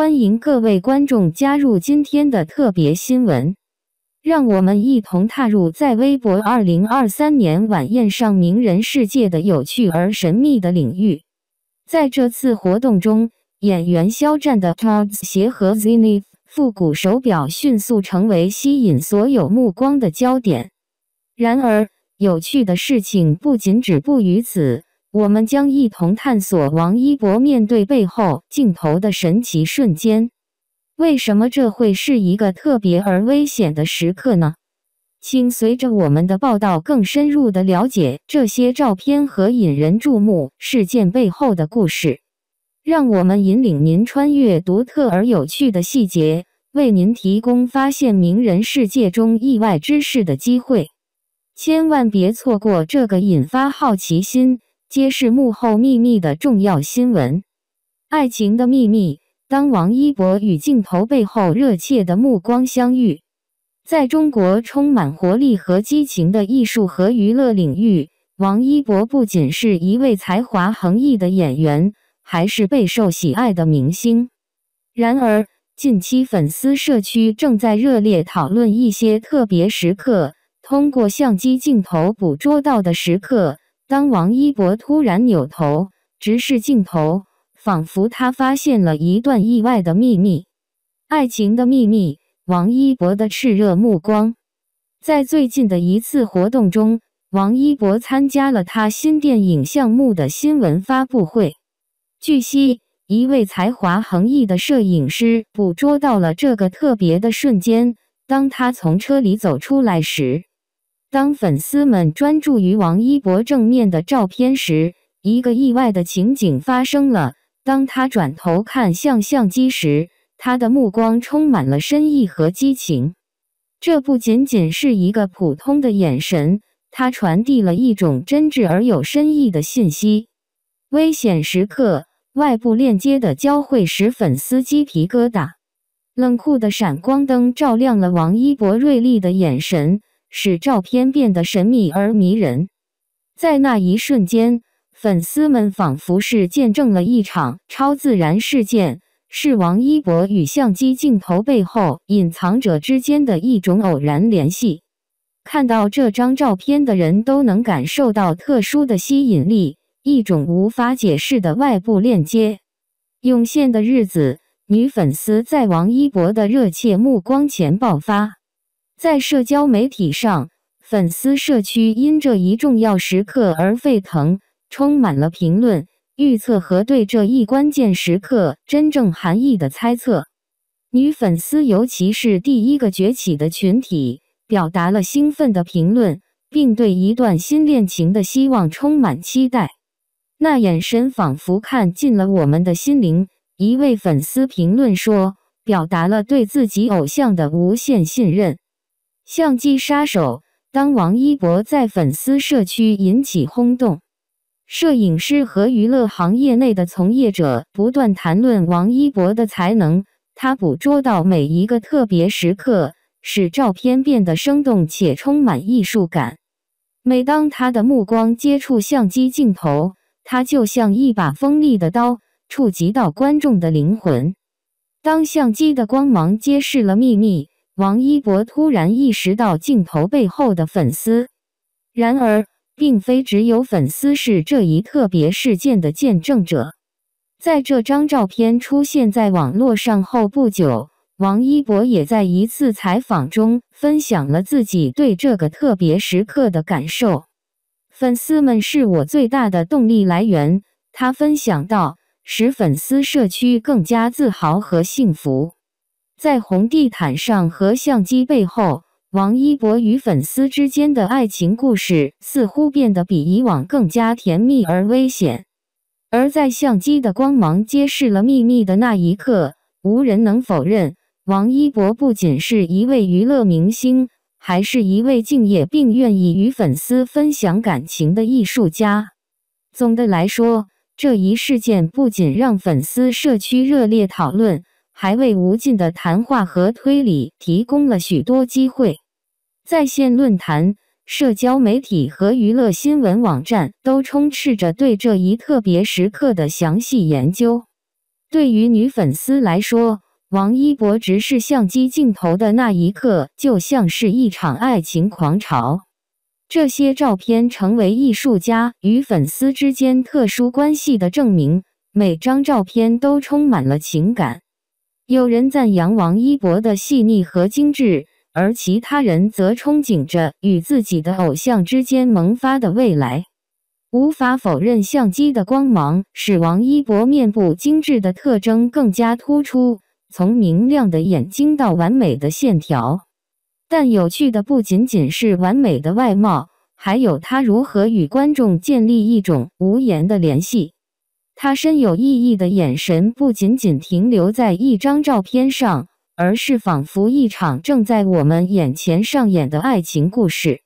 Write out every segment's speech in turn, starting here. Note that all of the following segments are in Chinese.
欢迎各位观众加入今天的特别新闻，让我们一同踏入在微博2023年晚宴上名人世界的有趣而神秘的领域。在这次活动中，演员肖战的 Tods 鞋和 Zenith 复古手表迅速成为吸引所有目光的焦点。然而，有趣的事情不仅止步于此。我们将一同探索王一博面对背后镜头的神奇瞬间。为什么这会是一个特别而危险的时刻呢？请随着我们的报道，更深入的了解这些照片和引人注目事件背后的故事。让我们引领您穿越独特而有趣的细节，为您提供发现名人世界中意外之事的机会。千万别错过这个引发好奇心。揭示幕后秘密的重要新闻，爱情的秘密。当王一博与镜头背后热切的目光相遇，在中国充满活力和激情的艺术和娱乐领域，王一博不仅是一位才华横溢的演员，还是备受喜爱的明星。然而，近期粉丝社区正在热烈讨论一些特别时刻，通过相机镜头捕捉到的时刻。当王一博突然扭头直视镜头，仿佛他发现了一段意外的秘密，爱情的秘密。王一博的炽热目光，在最近的一次活动中，王一博参加了他新电影项目的新闻发布会。据悉，一位才华横溢的摄影师捕捉到了这个特别的瞬间。当他从车里走出来时。当粉丝们专注于王一博正面的照片时，一个意外的情景发生了。当他转头看向相机时，他的目光充满了深意和激情。这不仅仅是一个普通的眼神，它传递了一种真挚而有深意的信息。危险时刻，外部链接的交汇使粉丝鸡皮疙瘩。冷酷的闪光灯照亮了王一博锐利的眼神。使照片变得神秘而迷人。在那一瞬间，粉丝们仿佛是见证了一场超自然事件，是王一博与相机镜头背后隐藏者之间的一种偶然联系。看到这张照片的人都能感受到特殊的吸引力，一种无法解释的外部链接。涌现的日子，女粉丝在王一博的热切目光前爆发。在社交媒体上，粉丝社区因这一重要时刻而沸腾，充满了评论、预测和对这一关键时刻真正含义的猜测。女粉丝，尤其是第一个崛起的群体，表达了兴奋的评论，并对一段新恋情的希望充满期待。那眼神仿佛看进了我们的心灵。一位粉丝评论说：“表达了对自己偶像的无限信任。”相机杀手，当王一博在粉丝社区引起轰动，摄影师和娱乐行业内的从业者不断谈论王一博的才能。他捕捉到每一个特别时刻，使照片变得生动且充满艺术感。每当他的目光接触相机镜头，他就像一把锋利的刀，触及到观众的灵魂。当相机的光芒揭示了秘密。王一博突然意识到镜头背后的粉丝，然而，并非只有粉丝是这一特别事件的见证者。在这张照片出现在网络上后不久，王一博也在一次采访中分享了自己对这个特别时刻的感受。粉丝们是我最大的动力来源，他分享道，使粉丝社区更加自豪和幸福。在红地毯上和相机背后，王一博与粉丝之间的爱情故事似乎变得比以往更加甜蜜而危险。而在相机的光芒揭示了秘密的那一刻，无人能否认，王一博不仅是一位娱乐明星，还是一位敬业并愿意与粉丝分享感情的艺术家。总的来说，这一事件不仅让粉丝社区热烈讨论。还为无尽的谈话和推理提供了许多机会。在线论坛、社交媒体和娱乐新闻网站都充斥着对这一特别时刻的详细研究。对于女粉丝来说，王一博直视相机镜头的那一刻，就像是一场爱情狂潮。这些照片成为艺术家与粉丝之间特殊关系的证明，每张照片都充满了情感。有人赞扬王一博的细腻和精致，而其他人则憧憬着与自己的偶像之间萌发的未来。无法否认，相机的光芒使王一博面部精致的特征更加突出。从明亮的眼睛到完美的线条，但有趣的不仅仅是完美的外貌，还有他如何与观众建立一种无言的联系。他深有意义的眼神不仅仅停留在一张照片上，而是仿佛一场正在我们眼前上演的爱情故事。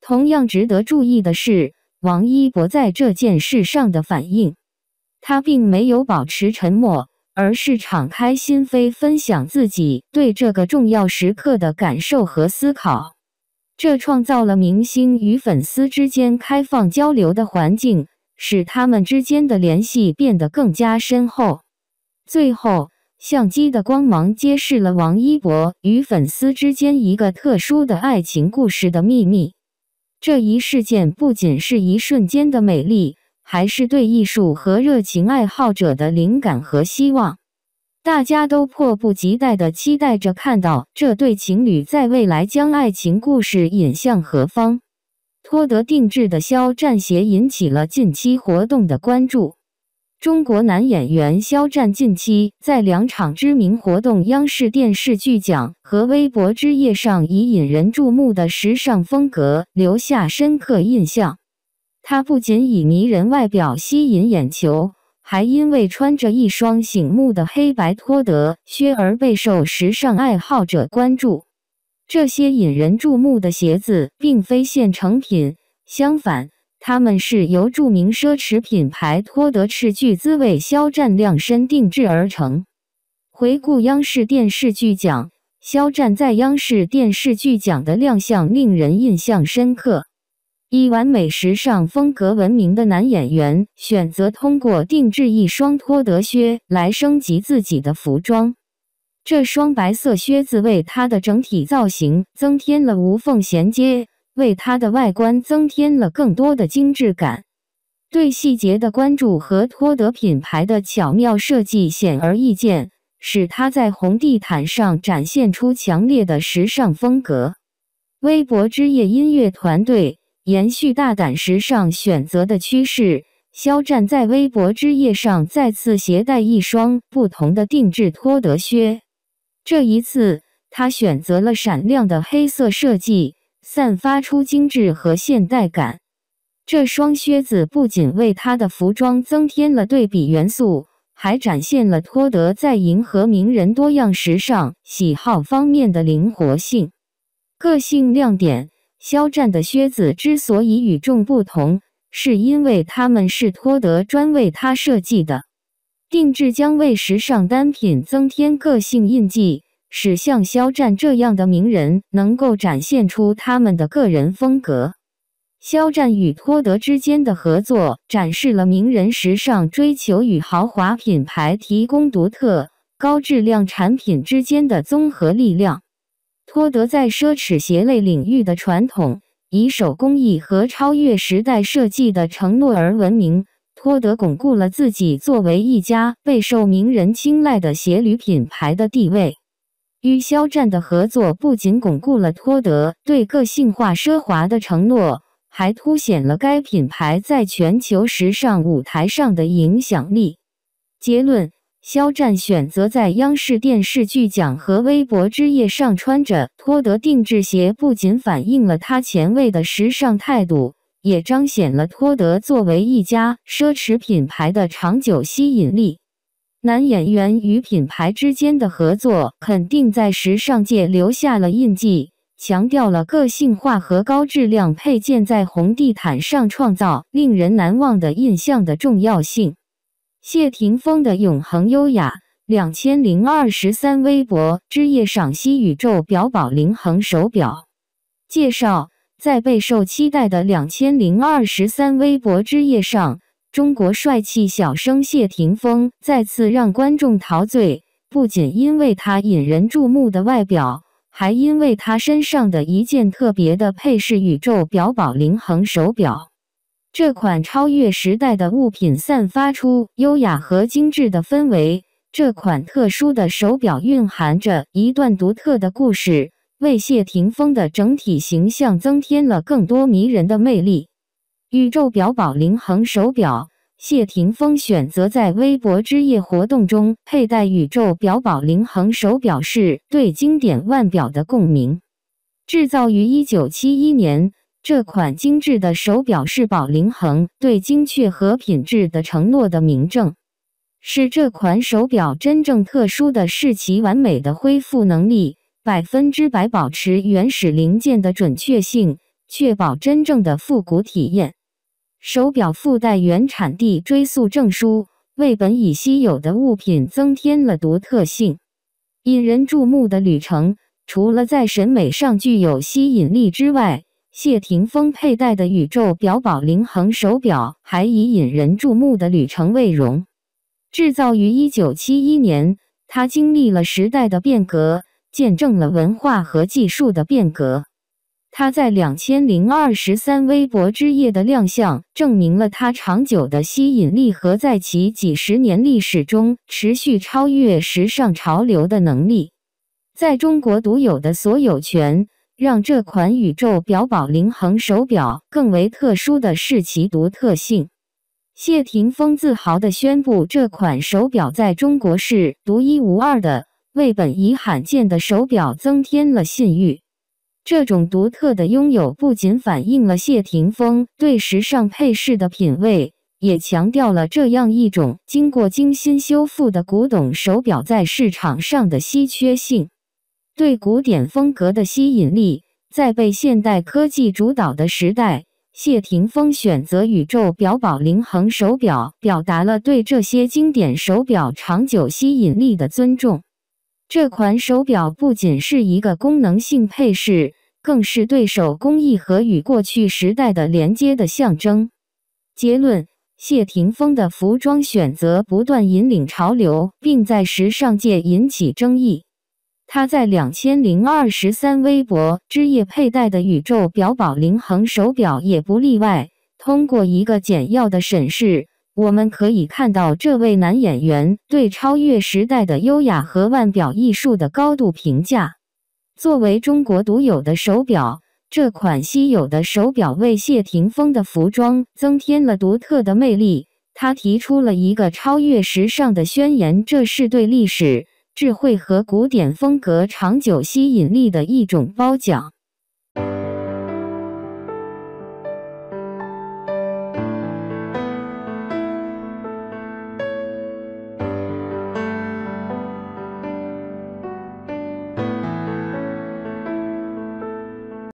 同样值得注意的是，王一博在这件事上的反应，他并没有保持沉默。而是敞开心扉，分享自己对这个重要时刻的感受和思考。这创造了明星与粉丝之间开放交流的环境，使他们之间的联系变得更加深厚。最后，相机的光芒揭示了王一博与粉丝之间一个特殊的爱情故事的秘密。这一事件不仅是一瞬间的美丽。还是对艺术和热情爱好者的灵感和希望，大家都迫不及待地期待着看到这对情侣在未来将爱情故事引向何方。托德定制的肖战鞋引起了近期活动的关注。中国男演员肖战近期在两场知名活动——央视电视剧奖和微博之夜上，以引人注目的时尚风格留下深刻印象。他不仅以迷人外表吸引眼球，还因为穿着一双醒目的黑白托德靴而备受时尚爱好者关注。这些引人注目的鞋子并非现成品，相反，他们是由著名奢侈品牌托德斥巨资为肖战量身定制而成。回顾央视电视剧奖，肖战在央视电视剧奖的亮相令人印象深刻。以完美时尚风格闻名的男演员选择通过定制一双托德靴来升级自己的服装。这双白色靴子为他的整体造型增添了无缝衔接，为他的外观增添了更多的精致感。对细节的关注和托德品牌的巧妙设计显而易见，使他在红地毯上展现出强烈的时尚风格。微博之夜音乐团队。延续大胆时尚选择的趋势，肖战在微博之夜上再次携带一双不同的定制托德靴。这一次，他选择了闪亮的黑色设计，散发出精致和现代感。这双靴子不仅为他的服装增添了对比元素，还展现了托德在迎合名人多样时尚喜好方面的灵活性、个性亮点。肖战的靴子之所以与众不同，是因为他们是托德专为他设计的。定制将为时尚单品增添个性印记，使像肖战这样的名人能够展现出他们的个人风格。肖战与托德之间的合作，展示了名人时尚追求与豪华品牌提供独特、高质量产品之间的综合力量。托德在奢侈鞋类领域的传统，以手工艺和超越时代设计的承诺而闻名。托德巩固了自己作为一家备受名人青睐的鞋履品牌的地位。与肖战的合作不仅巩固了托德对个性化奢华的承诺，还凸显了该品牌在全球时尚舞台上的影响力。结论。肖战选择在央视电视剧奖和微博之夜上穿着托德定制鞋，不仅反映了他前卫的时尚态度，也彰显了托德作为一家奢侈品牌的长久吸引力。男演员与品牌之间的合作肯定在时尚界留下了印记，强调了个性化和高质量配件在红地毯上创造令人难忘的印象的重要性。谢霆锋的永恒优雅，两千零二十三微博之夜赏析宇宙表宝灵恒手表介绍，在备受期待的两千零二十三微博之夜上，中国帅气小生谢霆锋再次让观众陶醉，不仅因为他引人注目的外表，还因为他身上的一件特别的配饰——宇宙表宝灵衡手表。这款超越时代的物品散发出优雅和精致的氛围。这款特殊的手表蕴含着一段独特的故事，为谢霆锋的整体形象增添了更多迷人的魅力。宇宙表宝灵恒手表，谢霆锋选择在微博之夜活动中佩戴宇宙表宝灵恒手表，是对经典腕表的共鸣。制造于一九七一年，这款精致的手表是宝灵恒对精确和品质的承诺的明证，是这款手表真正特殊的是其完美的恢复能力，百分之百保持原始零件的准确性，确保真正的复古体验。手表附带原产地追溯证书，为本已稀有的物品增添了独特性。引人注目的旅程，除了在审美上具有吸引力之外，谢霆锋佩戴的宇宙表宝灵恒手表还以引人注目的旅程为荣。制造于1971年，它经历了时代的变革，见证了文化和技术的变革。他在两千零二十三微博之夜的亮相，证明了他长久的吸引力和在其几十年历史中持续超越时尚潮流的能力。在中国独有的所有权，让这款宇宙表宝灵恒手表更为特殊的是其独特性。谢霆锋自豪地宣布，这款手表在中国是独一无二的，为本已罕见的手表增添了信誉。这种独特的拥有不仅反映了谢霆锋对时尚配饰的品味，也强调了这样一种经过精心修复的古董手表在市场上的稀缺性。对古典风格的吸引力，在被现代科技主导的时代，谢霆锋选择宇宙表宝灵恒手表，表达了对这些经典手表长久吸引力的尊重。这款手表不仅是一个功能性配饰，更是对手工艺和与过去时代的连接的象征。结论：谢霆锋的服装选择不断引领潮流，并在时尚界引起争议。他在两千零二十三微博之夜佩戴的宇宙表宝灵恒手表也不例外。通过一个简要的审视。我们可以看到，这位男演员对超越时代的优雅和腕表艺术的高度评价。作为中国独有的手表，这款稀有的手表为谢霆锋的服装增添了独特的魅力。他提出了一个超越时尚的宣言，这是对历史、智慧和古典风格长久吸引力的一种褒奖。